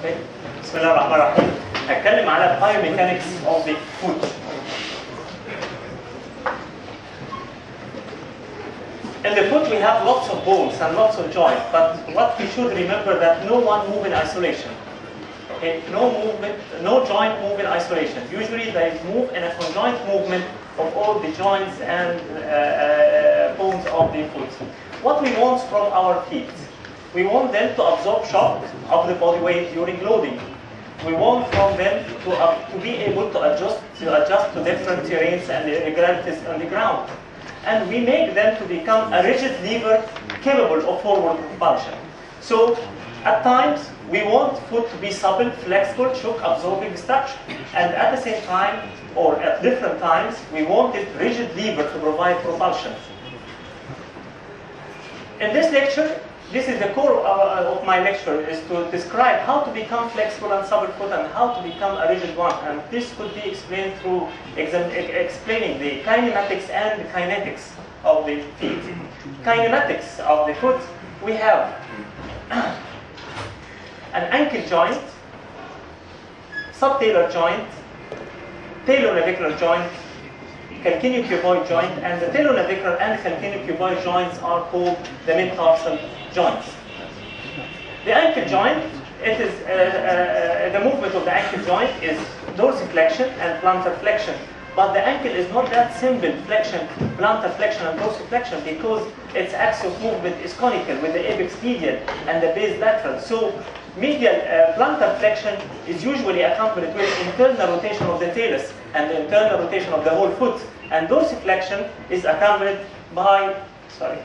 Okay. بسم الله الرحمن الرحيم هتكلم على biomechanics of the foot In the foot we have lots of bones and lots of joints, but what we should remember that no one move in isolation. Okay, no movement, no joint move in isolation. Usually they move in a conjoint movement of all the joints and uh, uh, bones of the foot. What we want from our feet, We want them to absorb shock of the body weight during loading. We want from them to, uh, to be able to adjust to adjust to different terrains and irregularities on the ground. And we make them to become a rigid lever capable of forward propulsion. So at times we want foot to be supple, flexible, shock absorbing structure. And at the same time, or at different times, we want it rigid lever to provide propulsion. In this lecture, this is the core of, uh, of, my lecture, is to describe how to become flexible and supple foot and how to become a rigid one. And this could be explained through exam, explaining the kinematics and the kinetics of the feet. Kinematics of the foot, we have an ankle joint, subtalar joint, talonavicular joint, calcaneocuboid joint, and the talonavicular and calcaneocuboid joints are called the mid-tarsal joints. The ankle joint, it is uh, uh, the movement of the ankle joint is dorsiflexion and plantar flexion. But the ankle is not that simple flexion, plantar flexion and dorsiflexion because its axis of movement is conical with the apex medial and the base lateral. So medial uh, plantar flexion is usually accompanied with internal rotation of the talus and the internal rotation of the whole foot. And dorsiflexion is accompanied by, sorry,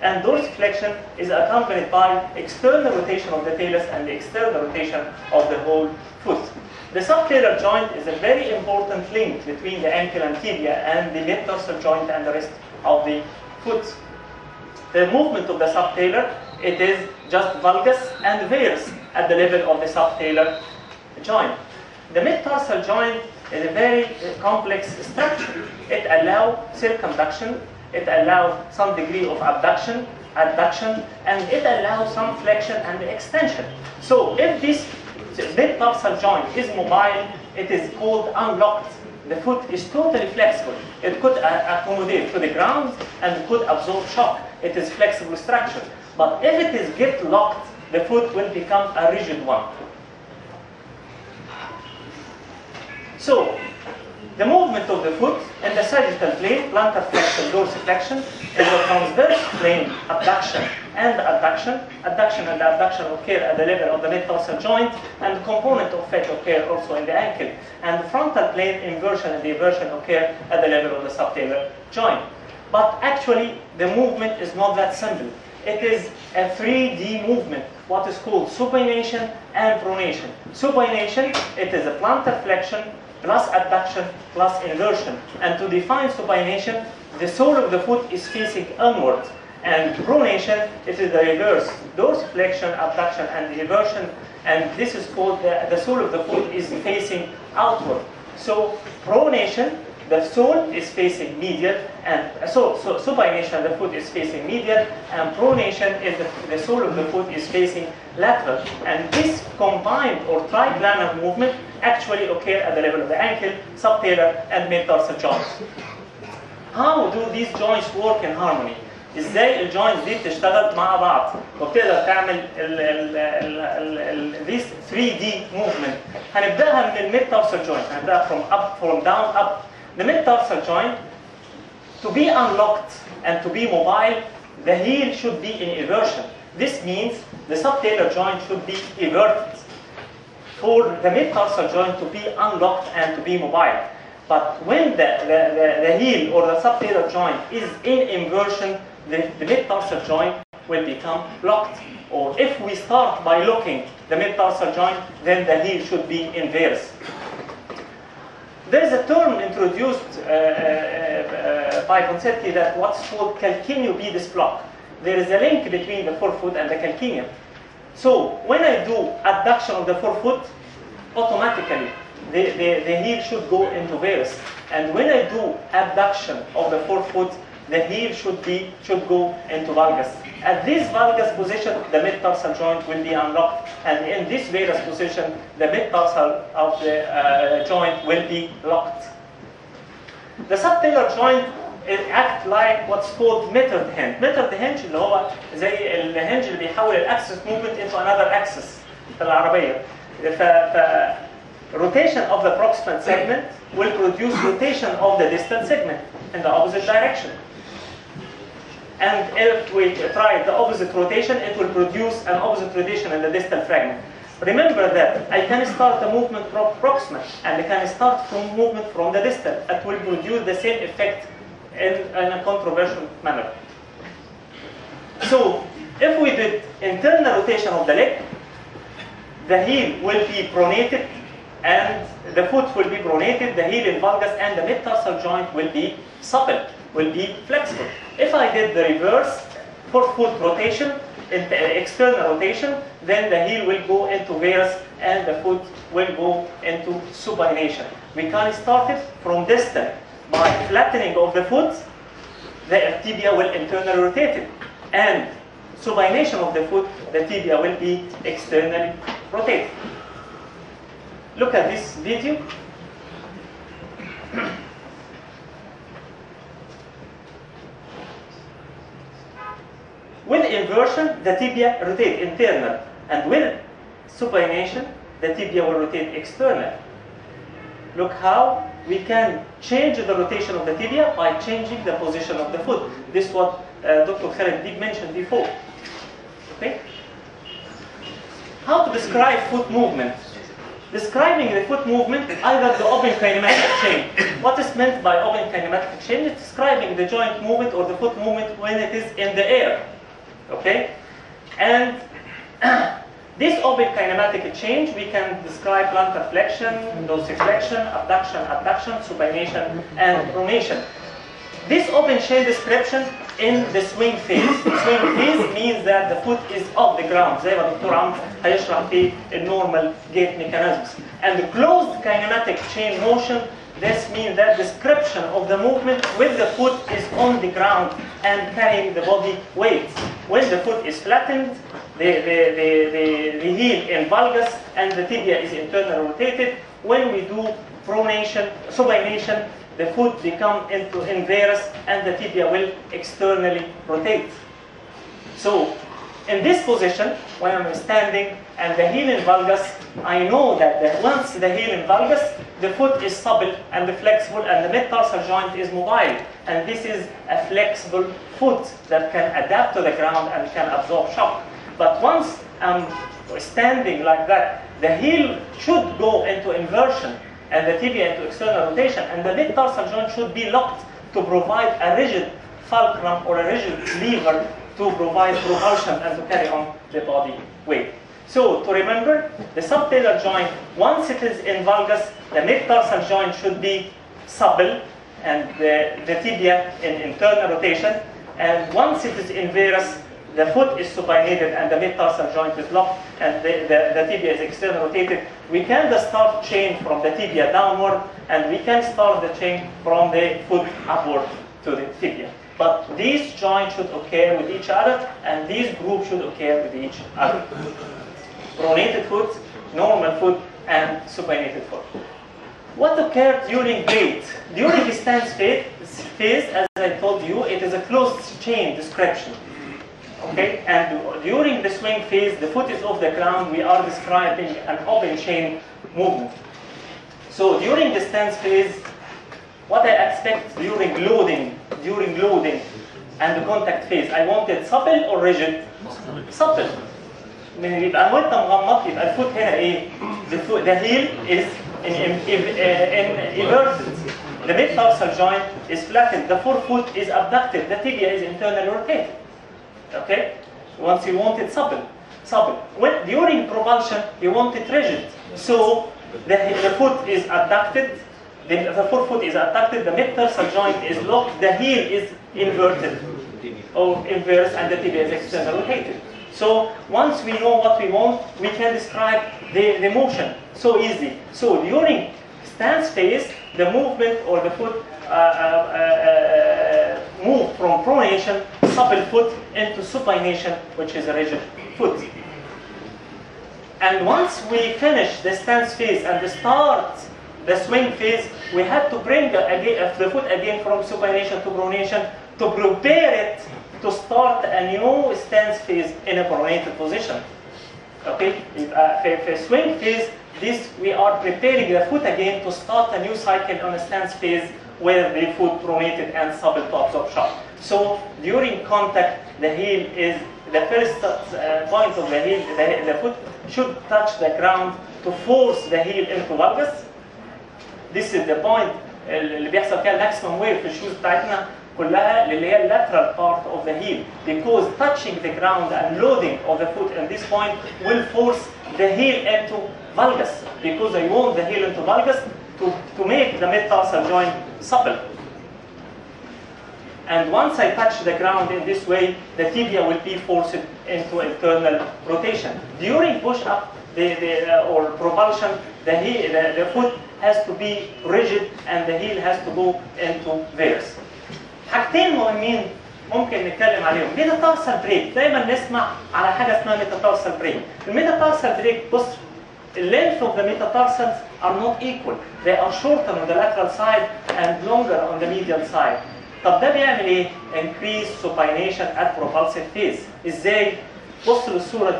and dorsiflexion is accompanied by external rotation of the talus and the external rotation of the whole foot. The subtalar joint is a very important link between the ankle and tibia and the mid-tarsal joint and the rest of the foot. The movement of the subtalar, it is just valgus and varus at the level of the subtalar joint. The mid-tarsal joint is a very complex structure. It allows circumduction, it allows some degree of abduction, adduction, and it allows some flexion and extension. So if this mid-tarsal joint is mobile, it is called unlocked. The foot is totally flexible. It could uh, accommodate to the ground and could absorb shock. It is flexible structure. But if it is get locked, the foot will become a rigid one. So, the movement of the foot and the sagittal plane, plantar flexion, dorsiflexion, is a transverse plane abduction and adduction. Adduction and abduction occur at the level of the mid-tarsal joint, and the component of fetch occur also in the ankle. And the frontal plane inversion and eversion occur at the level of the subtalar joint. But actually, the movement is not that simple. It is a 3D movement, what is called supination and pronation. Supination, it is a plantar flexion plus adduction plus inversion. And to define supination, the sole of the foot is facing onward. And pronation, it is the reverse. Dorsiflexion, abduction, and eversion. And this is called, the, the sole of the foot is facing outward. So pronation, the sole is facing medial, and so, so supination of the foot is facing medial, and pronation is the, the sole of the foot is facing lateral. And this combined or triplanar movement actually occurs at the level of the ankle, subtalar, and mid-tarsal joints. How do these joints work in harmony? ازاي الجوينت دي بتشتغل مع بعض وبتقدر تعمل ال ال ال ال ال 3 دي موفمنت هنبداها من الميد تارسل جوينت هنبداها from up from down up the mid-tarsal joint to be unlocked and to be mobile the heel should be in eversion this means the subtalar joint should be everted for the mid-tarsal joint to be unlocked and to be mobile but when the, the, the, the heel or the subtalar joint is in inversion the, the mid-tarsal joint will become locked. Or if we start by locking the mid-tarsal joint, then the heel should be inverse. There is a term introduced uh, uh, uh, by Concetti that what's called calcaneobedis block. There is a link between the forefoot and the calcaneum. So when I do adduction of the forefoot, automatically the, the, the heel should go into varus. And when I do abduction of the forefoot, the heel should be should go into valgus. At this valgus position, the mid-tarsal joint will be unlocked, and in this varus position, the mid-tarsal of the uh, joint will be locked. The subtalar joint act like what's called mitered hinge. Mitered hinge اللي هو زي الهنج اللي بيحول الاكسس movement into another axis في العربية. ف, ف rotation of the proximal segment will produce rotation of the distant segment in the opposite direction. And if we try the opposite rotation, it will produce an opposite rotation in the distal fragment. Remember that I can start the movement from proximal and I can start from movement from the distal. It will produce the same effect in, in a controversial manner. So if we did internal rotation of the leg, the heel will be pronated and the foot will be pronated, the heel in valgus and the mid-tarsal joint will be supple, will be flexible. If I did the reverse for foot rotation, in external rotation, then the heel will go into varus and the foot will go into supination. We can start it from distal by flattening of the foot, the tibia will internally rotate it. And supination of the foot, the tibia will be externally rotated. Look at this video. With inversion, the tibia rotate internal, and with supination, the tibia will rotate external. Look how we can change the rotation of the tibia by changing the position of the foot. This is what uh, Dr. Khaled did mention before. Okay? How to describe foot movement? Describing the foot movement, either the open kinematic chain. What is meant by open kinematic chain? Describing the joint movement or the foot movement when it is in the air. Okay? And this open kinematic change, we can describe plantar flexion, dorsiflexion, abduction, adduction, supination, and pronation. This open chain description in the swing phase. Swing phase means that the foot is off the ground زي ما دكتور عمرو هيشرح في النورمال gait mechanisms. And the closed kinematic chain motion this means that description of the movement with the foot is on the ground and carrying the body weight. When the foot is flattened, the, the, the, the, heel in valgus and the tibia is internally rotated. When we do pronation, supination, the foot become into inverse and the tibia will externally rotate. So in this position, when I'm standing and the heel in valgus, I know that the, once the heel in valgus, the foot is supple and flexible and the mid-tarsal joint is mobile. And this is a flexible foot that can adapt to the ground and can absorb shock. But once I'm standing like that, the heel should go into inversion and the tibia into external rotation and the mid-tarsal joint should be locked to provide a rigid fulcrum or a rigid lever to provide propulsion and to carry on the body weight. So to remember, the subtalar joint, once it is in valgus, the mid-tarsal joint should be supple and the, the tibia in internal rotation. And once it is in varus, the foot is supinated and the mid-tarsal joint is locked and the, the, the tibia is external rotated. We can start chain from the tibia downward and we can start the chain from the foot upward to the tibia. But these joints should occur with each other and these groups should occur with each other. Pronated foot, normal foot, and supinated foot. What occurred during gait? During the stance phase, phase, as I told you, it is a closed chain description. Okay, and during the swing phase, the foot is off the ground, we are describing an open chain movement. So during the stance phase, what I expect during loading, during loading and the contact phase, I want it supple or rigid? Supple. من يبقى وانت مغمض يبقى الفوت هنا ايه؟ The, foot, the heel is in, in, in, in inverted. The mid-tarsal joint is flattened. The forefoot is abducted. The tibia is internally rotated. Okay? Once you want it supple. Supple. When, during propulsion, you want it rigid. So the, the foot is abducted, the, the forefoot is abducted, the mid-tarsal joint is locked, the heel is inverted or inverse, and the tibia is externally rotated. So once we know what we want, we can describe the, the motion so easy. So during stance phase, the movement or the foot uh, uh, uh, move from pronation, supple foot, into supination, which is a rigid foot. And once we finish the stance phase and the start the swing phase, we had to bring again, the uh, foot again from supination to pronation to prepare it to start a new stance phase in a pronated position. Okay, uh, for, a swing phase, this we are preparing the foot again to start a new cycle on a stance phase where the foot pronated and supinated of shock. So during contact, the heel is the first uh, point of the heel. The, the foot should touch the ground to force the heel into valgus. This is the point اللي بيحصل فيها الماكسيمم ويف في الشوز بتاعتنا كلها اللي هي lateral part of the heel because touching the ground and loading of the foot at this point will force the heel into valgus because I want the heel into valgus to, to make the mid-tarsal joint supple. And once I touch the ground in this way, the tibia will be forced into internal rotation. During push-up the, the, uh, or propulsion, the, heel, the, the foot has to be rigid and the heel has to go into verse. حاجتين مهمين ممكن نتكلم عليهم ميتاتارسال بريك دايما نسمع على حاجة اسمها ميتاتارسال بريك الميتاتارسال بريك بص length of the metatarsals are not equal they are shorter on the lateral side and longer on the medial side طب ده بيعمل إيه increase supination at propulsive phase إزاي بص للصوره دي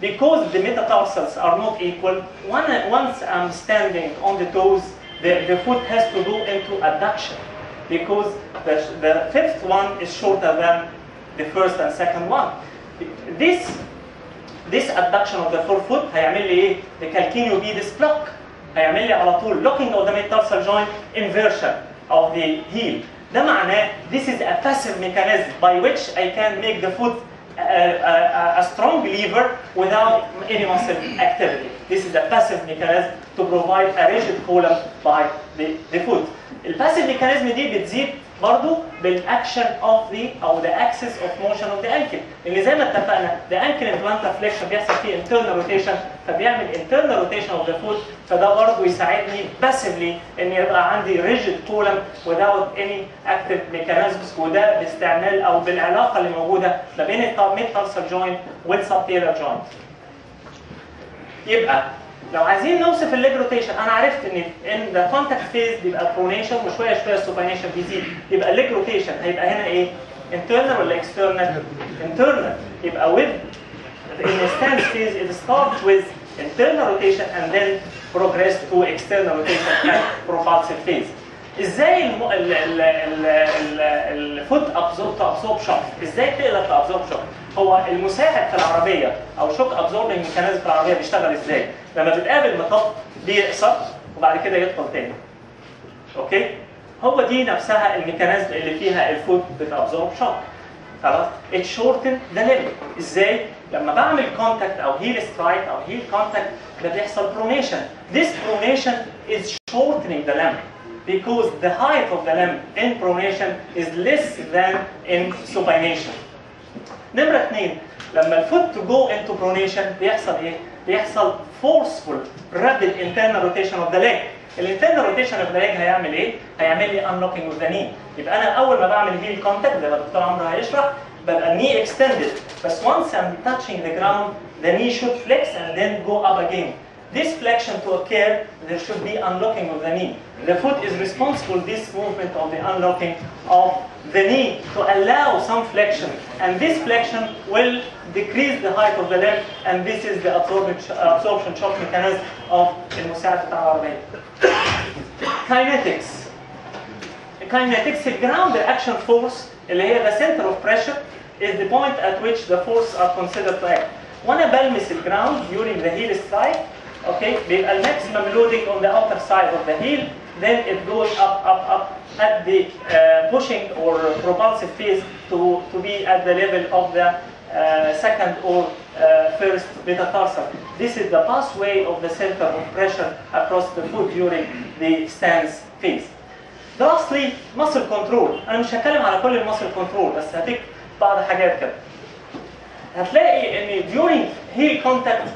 because the metatarsals are not equal, when once I'm standing on the toes, the, the foot has to go into adduction because the, the fifth one is shorter than the first and second one. This, this adduction of the forefoot I لي ايه؟ The calcaneopedes block هيعمل لي على locking of the mid-tarsal joint inversion of the heel. this is a passive mechanism by which I can make the foot a, a, strong lever without any muscle activity. This is a passive mechanism to provide a rigid column by the, the foot. الباسيف ميكانيزم دي بتزيد برضو بالاكشن اوف ذا أو ذا اكسس اوف موشن اوف ذا انكل اللي زي ما اتفقنا ذا انكل امبلانتر فليكشن بيحصل فيه internal روتيشن فبيعمل internal روتيشن اوف ذا فوت فده برضو يساعدني باسفلي ان يبقى عندي ريجيد كولم without any active mechanisms وده باستعمال أو بالعلاقة اللي موجودة ما بين الميد تارسال جوينت والسبتيلر جوينت يبقى لو عايزين نوصف الليج روتيشن أنا عرفت ان ان ذا كونتاكت فيز بيبقى برونيشن وشويه شوية السوبينيشن بيزيد يبقى الليج روتيشن هيبقى هنا إيه؟ internal ولا external؟ internal يبقى with in the stance phase it starts with internal rotation and then progress to external rotation at propulsive phase. إزاي الم... ال... ال... ال... ال... الفوت ابزورب تابزورب شوك إزاي تقدر تابزورب شوك هو المساعد في العربية أو شوك ابزوربنج ميكانيزم في العربية بيشتغل إزاي؟ لما بتقابل مطب بيقصر وبعد كده يدخل تاني. أوكي؟ هو دي نفسها الميكانيزم اللي فيها الفوت بتابزورب شوك خلاص اتشورتن ذا ليمب إزاي لما بعمل كونتاكت أو هيل سترايك أو هيل كونتاكت ده بيحصل برونيشن this pronation is shortening the limb because the height of the limb in pronation is less than in supination. نمرة اثنين لما الفوت to go into pronation بيحصل إيه؟ بيحصل forceful rapid internal rotation of the leg. الانترنال روتيشن اوف ذا leg هيعمل إيه؟ هيعمل لي unlocking of the knee. يبقى أنا أول ما بعمل هيل كونتاكت زي ما الدكتور عمرو هيشرح ببقى الني extended بس once I'm touching the ground the knee should flex and then go up again. This flexion to occur, there should be unlocking of the knee. The foot is responsible this movement of the unlocking of the knee to allow some flexion. And this flexion will decrease the height of the limb and this is the absorption, absorption shock mechanism of المساعد بتاع العربية. Kinetics. Kinetics, the ground action force اللي هي the center of pressure is the point at which the force are considered to act. وانا بلمس الجراوند during the heel strike okay بيبقى الماكسيمم loading on the outer side of the heel then it goes up up up at the uh, pushing or propulsive phase to to be at the level of the uh, second or uh, first metatarsal. This is the pathway of the center of pressure across the foot during the stance phase. Lastly, muscle control. أنا مش هتكلم على كل المسل كنترول بس هديك بعض حاجات كده. هتلاقي ان during heel contact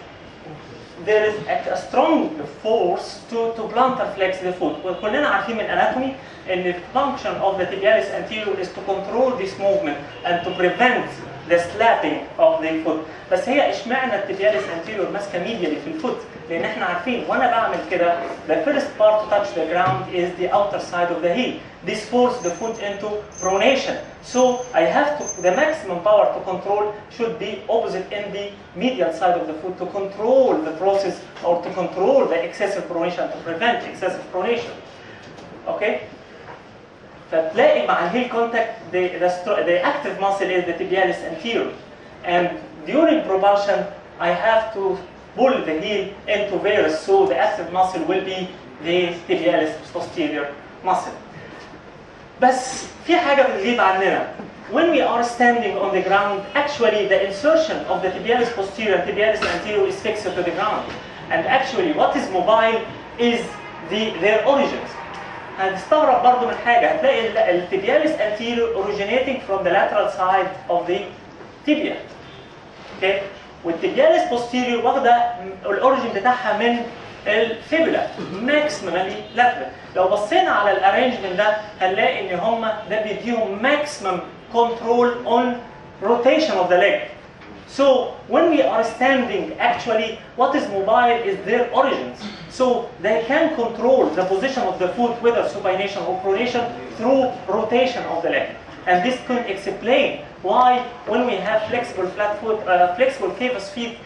there is a, a strong force to, to plantar flex the foot. وكلنا عارفين من anatomy ان the function of the tibialis anterior is to control this movement and to prevent the slapping of the foot. بس هي اشمعنى التبياليس anterior ماسكه medially في الفوت؟ لان احنا عارفين وانا بعمل كده the first part to touch the ground is the outer side of the heel. This forces the foot into pronation. So I have to the maximum power to control should be opposite in the medial side of the foot to control the process or to control the excessive pronation to prevent excessive pronation. Okay? فتلاقي مع الهيل كونتاكت the, the, stro- the active muscle is the tibialis anterior and during propulsion I have to pull the heel into varus so the active muscle will be the tibialis posterior muscle بس في حاجة بتغيب عننا when we are standing on the ground actually the insertion of the tibialis posterior and tibialis anterior is fixed to the ground and actually what is mobile is the, their origins هتستغرب برضو من حاجة هتلاقي ال- التبياليس anterior originating from the lateral side of the tibia. Okay? والتبياليس posterior واخدة الاوريجن بتاعها من الفيبولا maximally lateral. لو بصينا على الارينجمنت ده هنلاقي إن هم ده بيديهم maximum control on rotation of the leg. So when we are standing, actually, what is mobile is their origins. So they can control the position of the foot, whether supination or pronation, through rotation of the leg. And this can explain why when we have flexible flat foot, uh, flexible cavus feet,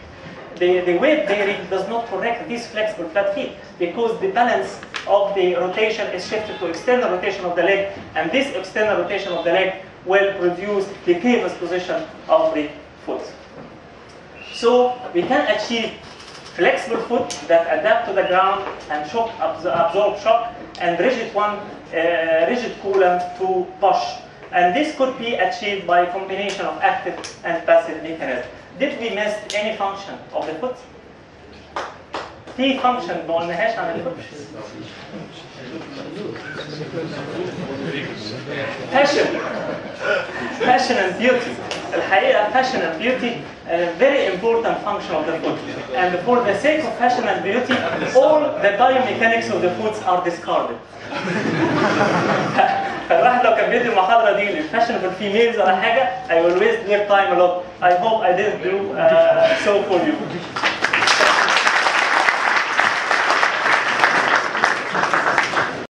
the, the weight bearing does not correct these flexible flat feet because the balance of the rotation is shifted to external rotation of the leg and this external rotation of the leg will produce the cavus position of the foot. So we can achieve flexible foot that adapt to the ground and shock absorb shock, and rigid one, uh, rigid column to push. And this could be achieved by a combination of active and passive mechanism. Did we miss any function of the foot? في فانكشن ما قلناهاش عن passion passion and beauty الحقيقة fashion and beauty a very important function of the foot and for the sake of fashion and beauty all the biomechanics of the foot are discarded فالواحد لو كان بيدي المحاضرة دي للفاشن في الفيميلز ولا حاجة I will waste their time a lot I hope I didn't do uh, so for you